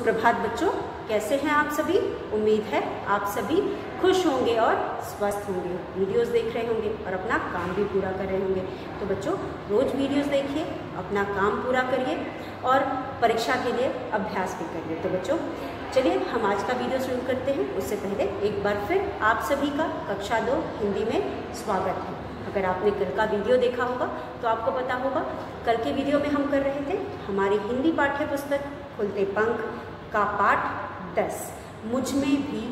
प्रभात बच्चों, कैसे हैं आप सभी? उम्मीद है आप सभी खुश होंगे और स्वस्थ होंगे। वीडियोस देख रहे होंगे और अपना काम भी पूरा कर रहे होंगे। तो बच्चों, रोज़ वीडियोस देखिए, अपना काम पूरा करिए और परीक्षा के लिए अभ्यास भी करिए। तो बच्चों, चलिए हम आज का वीडियो शुरू करते हैं। उससे पहले एक बार फिर आप सभी का कक्षा दो हिंदी में स्वागत है। अगर आपने कल का वीडियो देखा होगा तो आपको पता होगा, कल के वीडियो में हम कर रहे थे हमारी हिंदी पाठ्य पुस्तक खुलते पंख का पाठ दस। मुझमें भी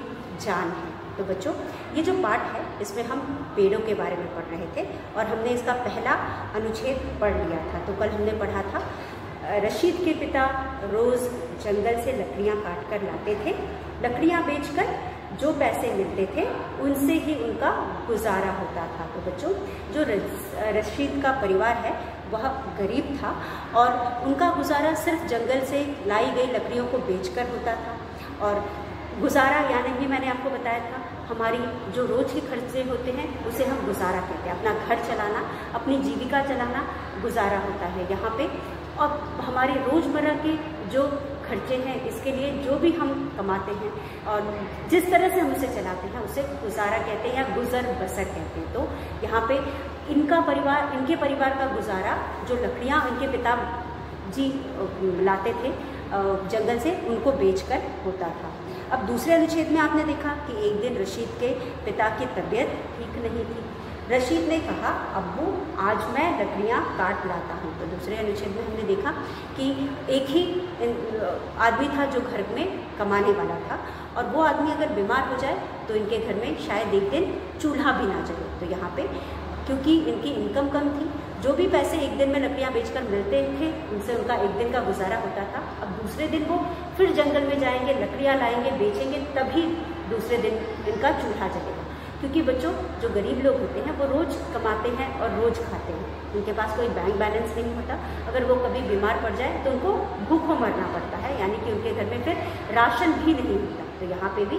जान है। तो बच्चों, ये जो पाठ है, इसमें हम पेड़ों के बारे में पढ़ रहे थे और हमने इसका पहला अनुच्छेद पढ़ लिया था। तो कल हमने पढ़ा था, रशीद के पिता रोज़ जंगल से लकड़ियाँ काट कर लाते थे। लकड़ियाँ बेचकर जो पैसे मिलते थे, उनसे ही उनका गुजारा होता था। तो बच्चों, जो रशीद का परिवार है वह गरीब था और उनका गुजारा सिर्फ़ जंगल से लाई गई लकड़ियों को बेचकर होता था। और गुजारा यानी भी मैंने आपको बताया था, हमारी जो रोज़ के खर्चे होते हैं, उसे हम गुजारा कहते हैं। अपना घर चलाना, अपनी जीविका चलाना गुजारा होता है यहाँ पे। और हमारे रोज़मर्रा के जो खर्चे हैं, इसके लिए जो भी हम कमाते हैं और जिस तरह से हम उसे चलाते हैं, उसे गुजारा कहते हैं या गुजर बसर कहते हैं। तो यहाँ पे इनका परिवार, इनके परिवार का गुजारा, जो लकड़ियाँ इनके पिता जी लाते थे जंगल से, उनको बेचकर होता था। अब दूसरे अनुच्छेद में आपने देखा कि एक दिन रशीद के पिता की तबीयत ठीक नहीं थी। रशीद ने कहा अब्बू आज मैं लकड़ियाँ काट लाता हूँ। तो दूसरे अनुच्छेद में हमने देखा कि एक ही आदमी था जो घर में कमाने वाला था और वो आदमी अगर बीमार हो जाए तो इनके घर में शायद एक दिन चूल्हा भी ना जले। तो यहाँ पे क्योंकि इनकी इनकम कम थी। जो भी पैसे एक दिन में लकड़ियाँ बेचकर मिलते थे, उनसे उनका एक दिन का गुजारा होता था। अब दूसरे दिन वो फिर जंगल में जाएँगे, लकड़ियाँ लाएँगे, बेचेंगे, तभी दूसरे दिन इनका चूल्हा जलेगा। क्योंकि बच्चों, जो गरीब लोग होते हैं, वो रोज़ कमाते हैं और रोज़ खाते हैं। उनके पास कोई बैंक बैलेंस नहीं होता। अगर वो कभी बीमार पड़ जाए तो उनको भूखों मरना पड़ता है। यानी कि उनके घर में फिर राशन भी नहीं होता तो यहाँ पे भी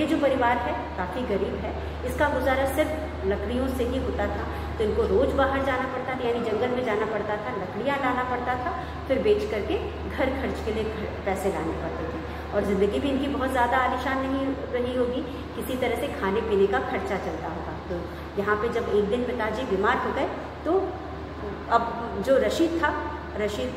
ये जो परिवार है, काफ़ी गरीब है। इसका गुजारा सिर्फ़ लकड़ियों से ही होता था। तो इनको रोज़ बाहर जाना पड़ता था, यानी जंगल में जाना पड़ता था, लकड़ियाँ लाना पड़ता था, फिर बेच करके घर खर्च के लिए पैसे लाने पड़ते थे। और ज़िंदगी भी इनकी बहुत ज़्यादा आलिशान नहीं रही होगी, किसी तरह से खाने पीने का खर्चा चलता होगा। तो यहाँ पे जब एक दिन पिताजी बीमार हो गए तो अब जो रशीद था, रशीद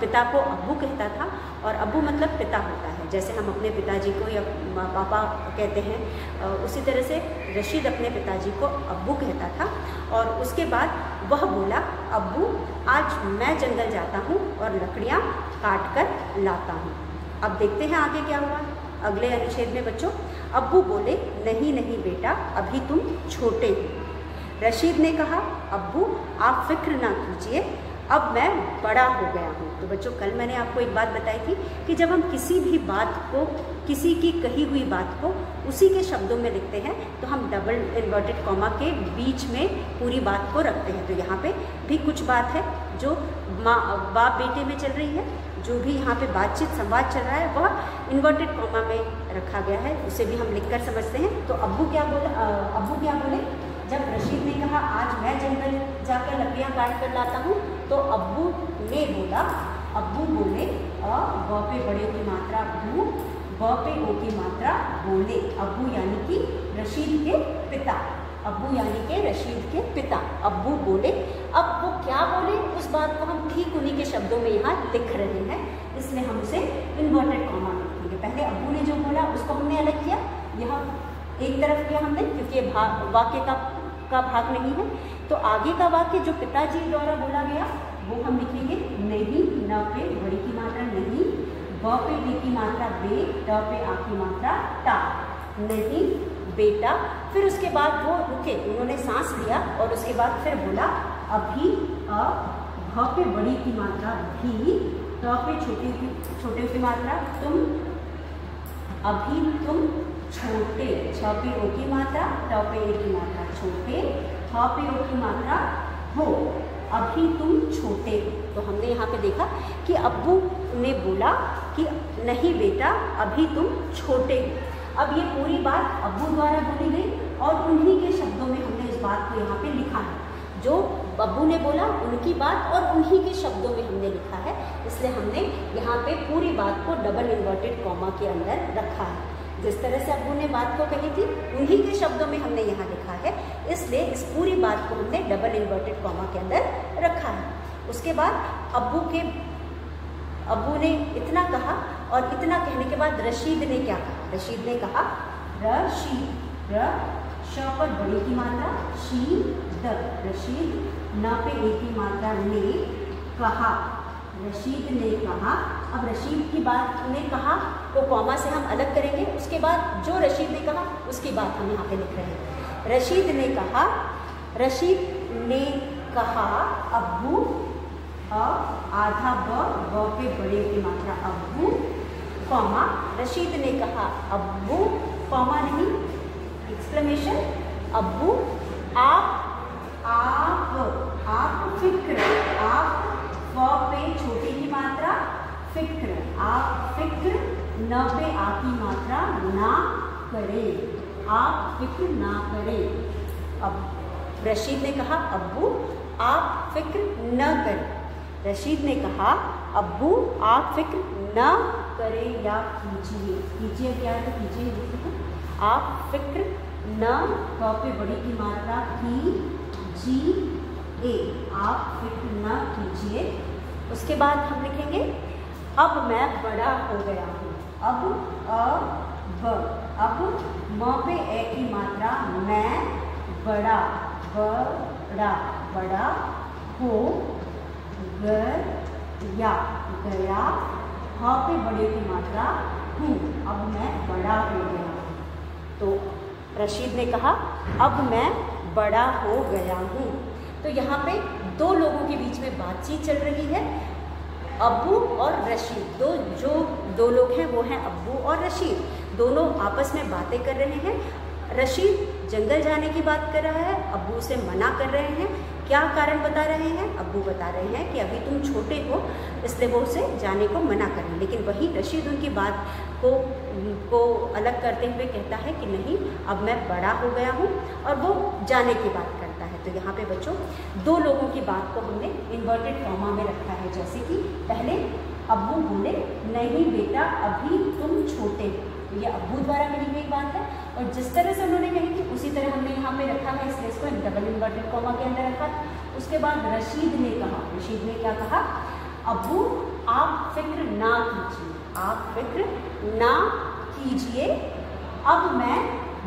पिता को अबू कहता था, और अबू मतलब पिता होता है। जैसे हम अपने पिताजी को या पापा कहते हैं उसी तरह से रशीद अपने पिताजी को अब्बू कहता था और उसके बाद वह बोला, अब्बू, आज मैं जंगल जाता हूँ और लकड़ियाँ काट कर लाता हूँ। अब देखते हैं आगे क्या हुआ। अगले अनुच्छेद में बच्चों, अब्बू बोले, नहीं नहीं बेटा, अभी तुम छोटे हो। रशीद ने कहा, अब्बू, आप फ़िक्र ना कीजिए अब मैं बड़ा हो गया हूँ। तो बच्चों, कल मैंने आपको एक बात बताई थी कि जब हम किसी भी बात को, किसी की कही हुई बात को उसी के शब्दों में लिखते हैं तो हम डबल इन्वर्टेड कॉमा के बीच में पूरी बात को रखते हैं। तो यहाँ पे भी कुछ बात है जो माँ, बाप बेटे में चल रही है, जो भी यहाँ पे बातचीत, संवाद चल रहा है, वह इन्वर्टेड कॉमा में रखा गया है। उसे भी हम लिखकर समझते हैं। तो अब्बू क्या बोला अब्बू क्या बोले? जब रशीद ने कहा, आज मैं जंगल जाकर लकड़ियाँ काट कर लाता हूँ तो अब्बू ने बोला, अब्बू बोले, अ, ब पे बड़े की मात्रा अब्बू, ब पे ओ की मात्रा बोले। अब्बू यानी कि रशीद के पिता। अब्बू यानी के रशीद के पिता। अब्बू बोले, अब वो क्या बोले? उस बात को हम ठीक उन्हीं के शब्दों में यहाँ लिख रहे हैं। इसलिए हम उसे इन्वर्टेड कॉमा लिखेंगे। पहले अब्बू ने जो बोला, उसको हमने अलग किया। यह एक तरफ़ किया हमने, क्योंकि वाक्य का का भाग नहीं है। तो आगे का वाक्य जो पिताजी द्वारा बोला गया, वो हम लिखेंगे, नहीं, न पे बड़ी की मात्रा नहीं, ब पे बे की मात्रा बे, ट पे आ की मात्रा टा। नहीं, बेटा। फिर उसके बाद वो रुके, उन्होंने सांस लिया और उसके बाद फिर बोला, अभी अ, भ पे बड़ी की मात्रा भी, ट पे छोटी छोटे की मात्रा तुम, अभी तुम छोटे छ ओ की मात्रा ट पे ए की मात्रा छोटे थ ओ की मात्रा हो। अभी तुम छोटे हो। तो हमने यहाँ पे देखा कि अब्बू ने बोला कि नहीं बेटा, अभी तुम छोटे हो। अब ये पूरी बात अब्बू द्वारा बोली गई और उन्हीं के शब्दों में हमने इस बात को यहाँ पे लिखा है। जो अब्बू ने बोला, उनकी बात और उन्हीं के शब्दों में हमने लिखा है। इसलिए हमने यहाँ पे पूरी बात को डबल इन्वर्टेड कॉमा के अंदर रखा है। जिस तरह से अब्बू ने बात को कही थी, उन्हीं के शब्दों में हमने यहाँ लिखा है। इसलिए इस पूरी बात को हमने डबल इन्वर्टेड कॉमा के अंदर रखा है। उसके बाद अब्बू के अब्बू ने इतना कहा और इतना कहने के बाद रशीद ने क्या कहा? रशीद ने कहा, रशीद, र पर बड़ी की मात्रा, शी, द, रशीद, न पे ए की मात्रा ने कहा। रशीद ने कहा अब रशीद की बात ने कहा तो कॉमा से हम अलग करेंगे। उसके बाद जो रशीद ने कहा, उसकी बात हम यहाँ पे लिख रहे हैं। रशीद ने कहा, रशीद ने कहा, अब्बू आधा ब ब पे बड़े की मात्रा अबू कॉमा। रशीद ने कहा अबू कॉमा नहीं एक्सप्लेनेशन अबू आप आप आप फ़िक्र, आप पे छोटी की मात्रा फ़िक्र। आप फ़िक्र न पे आ की मात्रा ना करें। आप फ़िक्र ना करें। अब रशीद ने कहा, अब्बू, आप फ़िक्र न करें। रशीद ने कहा, अब्बू, आप फ़िक्र न करें या कीजिए। कीजिए क्या है कीजिए लिखते आप फ़िक्र न पे बड़ी की मात्रा की जी ए आप फ़िक्र न कीजिए। उसके बाद हम लिखेंगे अब मैं बड़ा हो गया हूँ। अब अब अब म पे ए की मात्रा मैं बड़ा बड़ा बड़ा हो गया गया। हाँ पे बड़े की मात्रा हूँ। अब मैं बड़ा हो गया हूँ। तो रशीद ने कहा, अब मैं बड़ा हो गया हूँ। तो यहाँ पे दो लोगों के बीच में बातचीत चल रही है। अब्बू और रशीद। दो, जो दो लोग हैं, वो हैं अबू और रशीद। दोनों आपस में बातें कर रहे हैं। रशीद जंगल जाने की बात कर रहा है अबू से मना कर रहे हैं। क्या कारण बता रहे हैं? अबू बता रहे हैं कि अभी तुम छोटे हो, इसलिए वो उसे जाने को मना करें लेकिन वही रशीद उनकी बात को को अलग करते हुए कहता है कि नहीं, अब मैं बड़ा हो गया हूँ और वो जाने की बात है। तो यहाँ पे बच्चों, दो लोगों की बात को हमने इन्वर्टेड फॉर्मा में रखा है, जैसे कि पहले अब्बू बोले, नहीं बेटा, अभी तुम छोटे तो ये अब्बू द्वारा कही गई बात है। और जिस तरह से उन्होंने कही थी उसी तरह हमने यहाँ पे रखा है, इसलिए इसको डबल इन्वर्टेड कॉमा के अंदर रखा। उसके बाद रशीद ने कहा, रशीद ने क्या कहा? अब्बू, आप फ़िक्र ना कीजिए, आप फ़िक्र ना कीजिए। अब मैं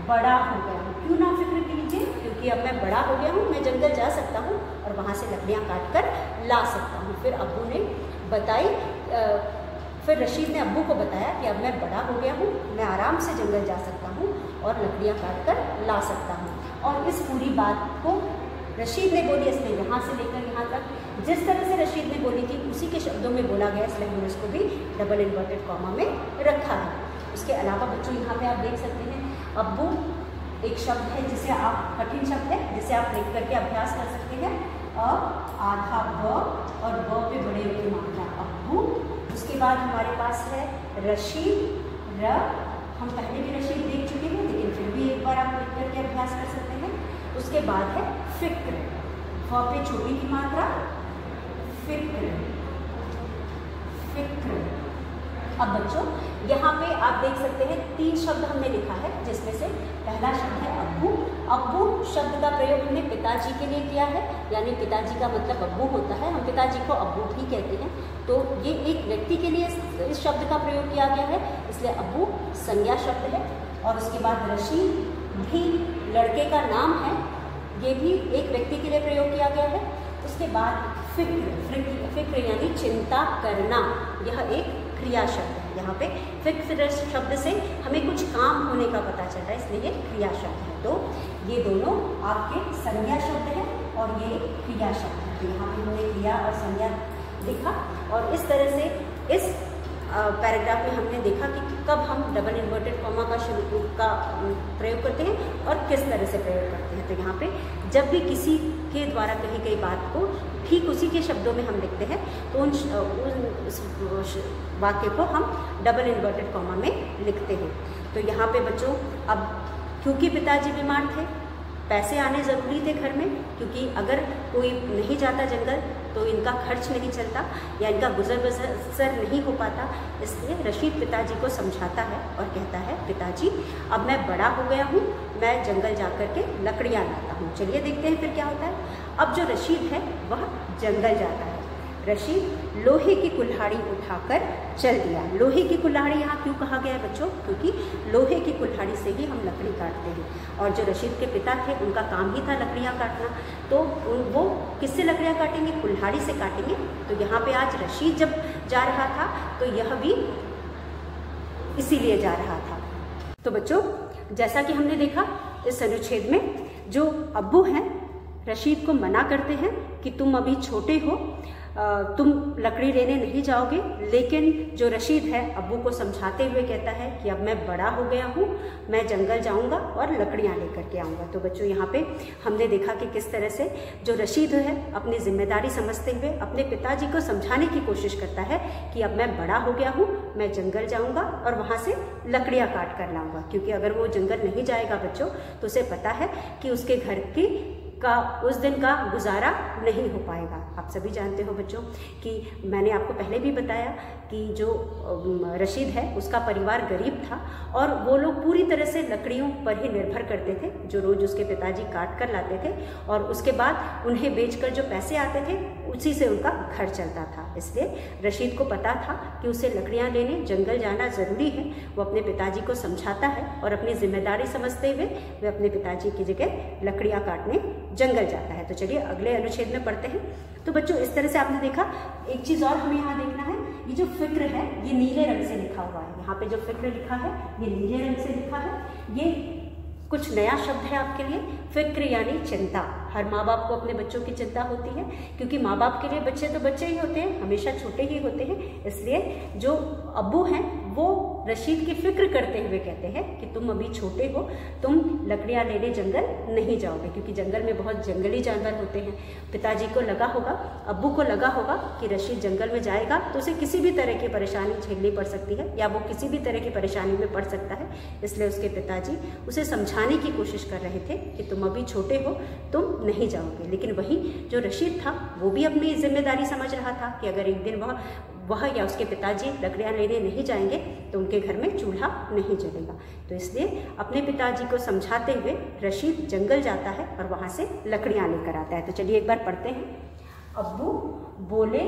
बड़ा हो गया हूँ। क्यों ना फ़िक्र कीजिए, क्योंकि अब मैं बड़ा हो गया हूँ, मैं जंगल जा सकता हूँ और वहाँ से लकड़ियाँ काट कर ला सकता हूँ। फिर अबू ने बताई फिर रशीद ने अबू को बताया कि अब मैं बड़ा हो गया हूँ, मैं आराम से जंगल जा सकता हूँ और लकड़ियाँ काट कर ला सकता हूँ। और इस पूरी बात को रशीद ने बोली इसलिए यहाँ से लेकर यहाँ तक। जिस तरह से रशीद ने बोली थी, उसी के शब्दों में बोला गया, इसलिए हमने उसको भी डबल इन्वर्टेड कॉमा में रखा है। उसके अलावा बच्चों, यहाँ पे आप देख सकते हैं अब्बू एक शब्द है जिसे आप, कठिन शब्द है, जिसे आप लिख करके अभ्यास कर सकते हैं। अ, आधा ब और ब पे बड़े की मात्रा अब्बू उसके बाद हमारे पास है रशीद र, हम पहले भी रशीद देख चुके हैं, लेकिन फिर भी एक बार आप लिख करके अभ्यास कर सकते हैं। उसके बाद है फ़िक्र। फ पे छोटी की मात्रा, फ़िक्र। अब बच्चों, यहाँ पे आप देख सकते हैं तीन शब्द हमने लिखा है, जिसमें से पहला शब्द है अब्बू। अब्बू शब्द का प्रयोग हमने पिताजी के लिए किया है, यानी पिताजी का मतलब अब्बू होता है। हम पिताजी को अब्बू भी कहते हैं। तो ये एक व्यक्ति के लिए इस शब्द का प्रयोग किया गया है, इसलिए अब्बू संज्ञा शब्द है। और उसके बाद रशीद भी लड़के का नाम है, ये भी एक व्यक्ति के लिए प्रयोग किया गया है। उसके बाद फ़िक्र फ़िक्र यानी चिंता करना, यह एक क्रिया शब्द है यहाँ पे फिक्स शब्द से हमें कुछ काम होने का पता चल रहा है, इसलिए ये क्रिया शब्द है तो ये दोनों आपके संज्ञा शब्द है और ये क्रिया शब्द है तो यहाँ पे हमने क्रिया और संज्ञा लिखा और इस तरह से इस पैराग्राफ में हमने देखा कि कब हम डबल इन्वर्टेड कॉमा का शुरू, का प्रयोग करते हैं और किस तरह से प्रयोग करते हैं। तो यहाँ पे जब भी किसी के द्वारा कही गई बात को ठीक उसी के शब्दों में हम लिखते हैं। तो उन, उन वाक्य को हम डबल इन्वर्टेड कॉमा में लिखते हैं। तो यहाँ पे बच्चों अब क्योंकि पिताजी बीमार थे पैसे आने ज़रूरी थे घर में क्योंकि अगर कोई नहीं जाता जंगल तो इनका खर्च नहीं चलता या इनका गुजर बसर नहीं हो पाता। इसलिए रशीद पिताजी को समझाता है और कहता है पिताजी अब मैं बड़ा हो गया हूँ मैं जंगल जा कर के लकड़ियाँ लाता हूँ। चलिए देखते हैं फिर क्या होता है। अब जो रशीद है, वह जंगल जाता है। रशीद लोहे की कुल्हाड़ी उठाकर चल दिया। लोहे की कुल्हाड़ी यहाँ क्यों कहा गया है बच्चों? क्योंकि लोहे की कुल्हाड़ी से ही हम लकड़ी काटते हैं। और जो रशीद के पिता थे, उनका काम ही था लकड़ियाँ काटना। तो वो किससे लकड़ियाँ काटेंगे? कुल्हाड़ी से काटेंगे। तो यहाँ पे आज रशीद जब जा रहा था तो यह भी इसीलिए जा रहा था। तो बच्चों, जैसा कि हमने देखा, इस अनुच्छेद में जो अब्बू हैं रशीद को मना करते हैं कि तुम अभी छोटे हो। तुम लकड़ी लेने नहीं जाओगे। लेकिन जो रशीद है, अबू को समझाते हुए कहता है कि अब मैं बड़ा हो गया हूँ, मैं जंगल जाऊँगा और लकड़ियाँ लेकर के आऊँगा। तो बच्चों, यहाँ पे हमने देखा कि किस तरह से जो रशीद है, अपनी ज़िम्मेदारी समझते हुए, अपने पिताजी को समझाने की कोशिश करता है कि अब मैं बड़ा हो गया हूँ, मैं जंगल जाऊँगा और वहाँ से लकड़ियाँ काट कर लाऊँगा। क्योंकि अगर वो जंगल नहीं जाएगा बच्चों तो उसे पता है कि उसके घर की का, उस दिन का गुजारा नहीं हो पाएगा। आप सभी जानते हो बच्चों कि मैंने आपको पहले भी बताया कि जो रशीद है, उसका परिवार गरीब था और वो लोग पूरी तरह से लकड़ियों पर ही निर्भर करते थे, जो रोज़ उसके पिताजी काट कर लाते थे और उसके बाद उन्हें बेचकर जो पैसे आते थे उसी से उनका घर चलता था। इसलिए रशीद को पता था कि उसे लकड़ियाँ लेने, जंगल जाना ज़रूरी है। वो अपने पिताजी को समझाता है और अपनी ज़िम्मेदारी समझते हुए वे अपने पिताजी की जगह लकड़ियाँ काटने, जंगल जाता है। तो चलिए अगले अनुच्छेद में पढ़ते हैं। तो बच्चों, इस तरह से आपने देखा, एक चीज़ और हमें यहाँ देखना है। ये जो फ़िक्र है, ये नीले रंग से लिखा हुआ है। यहाँ पे जो फ़िक्र लिखा है, ये नीले रंग से लिखा है। ये कुछ नया शब्द है आपके लिए, फ़िक्र यानी चिंता। हर माँ बाप को अपने बच्चों की चिंता होती है, क्योंकि माँ बाप के लिए बच्चे तो बच्चे ही होते हैं, हमेशा छोटे ही होते हैं। इसलिए जो अबू हैं वो रशीद की फ़िक्र करते हुए कहते हैं कि तुम अभी छोटे हो, तुम लकड़ियाँ लेने जंगल नहीं जाओगे, क्योंकि जंगल में बहुत जंगली जानवर होते हैं। पिताजी को लगा होगा, अब्बू को लगा होगा कि रशीद जंगल में जाएगा तो उसे किसी भी तरह की परेशानी झेलनी पड़ सकती है, या वो किसी भी तरह की परेशानी में पड़ सकता है, इसलिए उसके पिताजी उसे समझाने की कोशिश कर रहे थे कि तुम अभी छोटे हो, तुम नहीं जाओगे। लेकिन वहीं जो रशीद था, वो भी अपनी ज़िम्मेदारी समझ रहा था कि अगर एक दिन वह वह या उसके पिताजी लकड़ियाँ लेने नहीं जाएँगे तो उनके घर में चूल्हा नहीं जलेगा। तो इसलिए अपने पिताजी को समझाते हुए रशीद जंगल जाता है और वहाँ से लकड़ियाँ लेकर आता है। तो चलिए एक बार पढ़ते हैं। अब्बू बोले,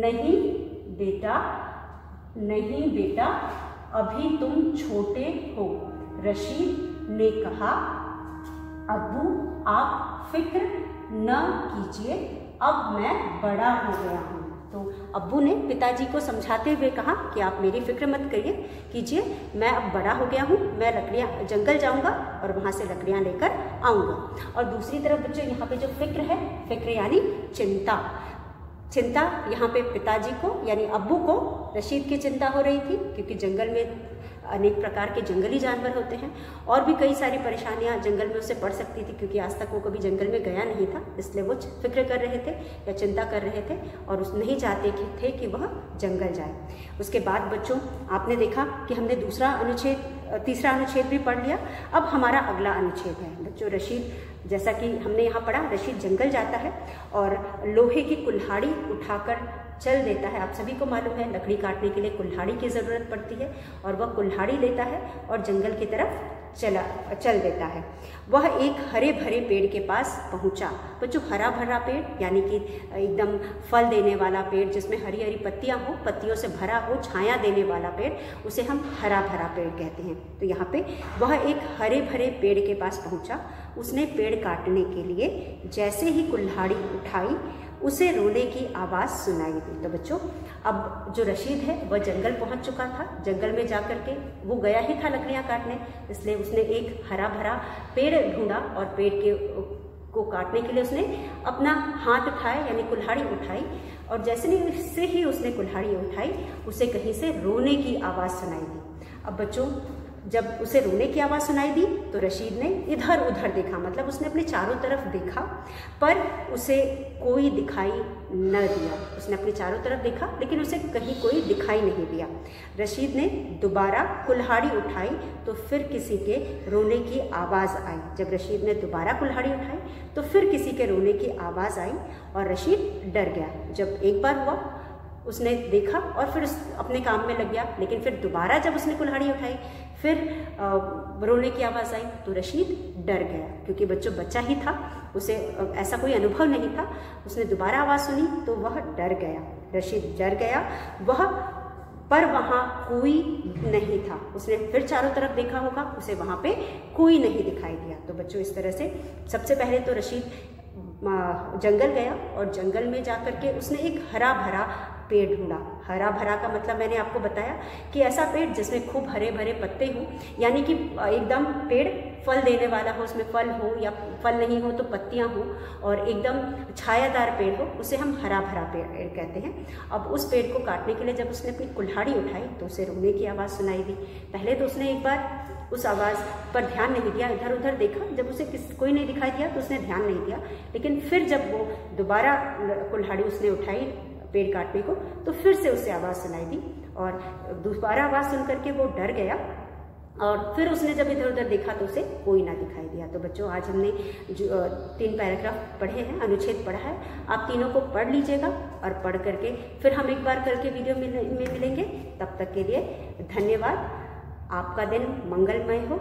नहीं बेटा नहीं बेटा, अभी तुम छोटे हो। रशीद ने कहा अबू आप फ़िक्र न कीजिए, अब मैं बड़ा हो गया हूँ। तो अब्बू ने पिताजी को समझाते हुए कहा कि आप मेरी फ़िक्र मत करिए, कीजिए, मैं अब बड़ा हो गया हूँ, मैं लकड़ियाँ, जंगल जाऊँगा और वहाँ से लकड़ियाँ लेकर आऊँगा। और दूसरी तरफ़ बच्चों, यहाँ पे जो फ़िक्र है, फ़िक्र यानी चिंता। चिंता यहाँ पे पिताजी को, यानी अब्बू को रशीद की चिंता हो रही थी, क्योंकि जंगल में अनेक प्रकार के जंगली जानवर होते हैं। और भी कई सारी परेशानियाँ जंगल में उसे पड़ सकती थी, क्योंकि आज तक वो कभी जंगल में गया नहीं था, इसलिए वो फ़िक्र कर रहे थे या चिंता कर रहे थे और उस नहीं चाहते कि, थे कि वह जंगल जाए। उसके बाद बच्चों, आपने देखा कि हमने दूसरा अनुच्छेद, तीसरा अनुच्छेद भी पढ़ लिया। अब हमारा अगला अनुच्छेद है। बच्चों, रशीद, जैसा कि हमने यहाँ पढ़ा, रशीद जंगल जाता है और लोहे की कुल्हाड़ी उठाकर चल देता है। आप सभी को मालूम है, लकड़ी काटने के लिए कुल्हाड़ी की ज़रूरत पड़ती है और वह कुल्हाड़ी लेता है और जंगल की तरफ़ चला, चल देता है। वह एक हरे भरे पेड़ के पास पहुँचा। बच्चों हरा भरा पेड़, यानी कि एकदम फल देने वाला पेड़, जिसमें हरी हरी पत्तियाँ हो, पत्तियों से भरा हो, छाया देने वाला पेड़, उसे हम हरा भरा पेड़ कहते हैं। तो यहाँ पे वह एक हरे भरे पेड़ के पास पहुँचा। उसने पेड़ काटने के लिए जैसे ही कुल्हाड़ी उठाई उसे रोने की आवाज़ सुनाई दी। तो बच्चों, अब जो रशीद है, वह जंगल पहुँच चुका था। जंगल में जा कर के वो गया ही था लकड़ियाँ काटने। इसलिए उसने एक हरा भरा पेड़ ढूंढा और पेड़ के को काटने के लिए उसने अपना हाथ उठाया यानी कुल्हाड़ी उठाई। और जैसे से ही उसने कुल्हाड़ी उठाई, उसे कहीं से रोने की आवाज़ सुनाई दी। अब बच्चों जब उसे रोने की आवाज़ सुनाई दी तो रशीद ने इधर उधर देखा मतलब उसने अपने चारों तरफ़ देखा, पर उसे कोई दिखाई न दिया। उसने अपने चारों तरफ़ देखा, लेकिन उसे कहीं कोई दिखाई नहीं दिया। रशीद ने दोबारा कुल्हाड़ी उठाई तो फिर किसी के रोने की आवाज़ आई। जब रशीद ने दोबारा कुल्हाड़ी उठाई तो फिर किसी के रोने की आवाज़ आई, और रशीद डर गया। जब एक बार हुआ, उसने देखा, और फिर उस अपने काम में लग गया, लेकिन फिर दोबारा जब उसने कुल्हाड़ी उठाई फिर रोने की आवाज़ आई तो रशीद, डर गया, क्योंकि बच्चों, बच्चा ही था, उसे ऐसा कोई अनुभव नहीं था। उसने दोबारा आवाज़ सुनी तो वह डर गया, रशीद डर गया, वह, पर वहाँ कोई नहीं था। उसने फिर चारों तरफ़ देखा होगा, उसे वहाँ पे कोई नहीं दिखाई दिया। तो बच्चों, इस तरह से, सबसे पहले तो रशीद जंगल गया और जंगल में जा कर के उसने एक हरा भरा पेड़ ढूंढा। हरा भरा का मतलब मैंने आपको बताया कि ऐसा पेड़ जिसमें खूब हरे भरे पत्ते हों, यानी कि एकदम पेड़ फल देने वाला हो, उसमें फल हो या फल नहीं हो तो पत्तियाँ हो और एकदम छायादार पेड़ हो, उसे हम हरा भरा पेड़ कहते हैं। अब उस पेड़ को काटने के लिए जब उसने अपनी कुल्हाड़ी उठाई तो उसे रोने की आवाज़ सुनाई दी। पहले तो उसने एक बार उस आवाज़ पर ध्यान नहीं दिया इधर उधर देखा। जब उसे किस, कोई नहीं दिखाई दिया तो उसने ध्यान नहीं दिया। लेकिन फिर जब वो दोबारा कुल्हाड़ी उसने उठाई पेड़ काटने को तो फिर से उसे आवाज़ सुनाई दी और दोबारा आवाज़ सुन करके वो डर गया और फिर उसने जब इधर उधर देखा तो उसे कोई ना दिखाई दिया। तो बच्चों, आज हमने जो तीन पैराग्राफ पढ़े हैं, अनुच्छेद पढ़ा है, आप तीनों को पढ़ लीजिएगा और पढ़ करके फिर हम एक बार करके वीडियो में मिलेंगे। तब तक के लिए धन्यवाद। आपका दिन मंगलमय हो।